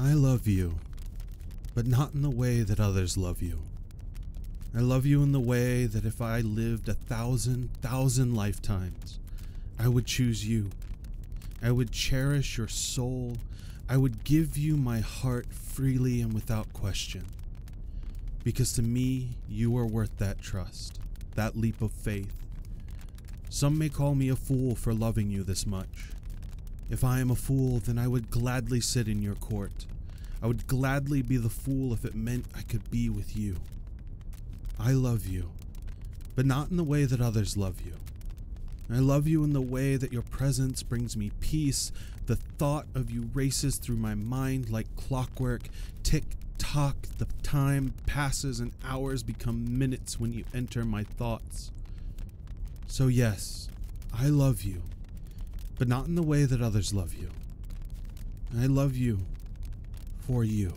I love you, but not in the way that others love you. I love you in the way that if I lived a thousand, thousand lifetimes, I would choose you. I would cherish your soul. I would give you my heart freely and without question. Because to me, you are worth that trust, that leap of faith. Some may call me a fool for loving you this much. If I am a fool, then I would gladly sit in your court. I would gladly be the fool if it meant I could be with you. I love you, but not in the way that others love you. I love you in the way that your presence brings me peace. The thought of you races through my mind like clockwork. Tick tock, the time passes and hours become minutes when you enter my thoughts. So, yes, I love you, but not in the way that others love you. I love you for you.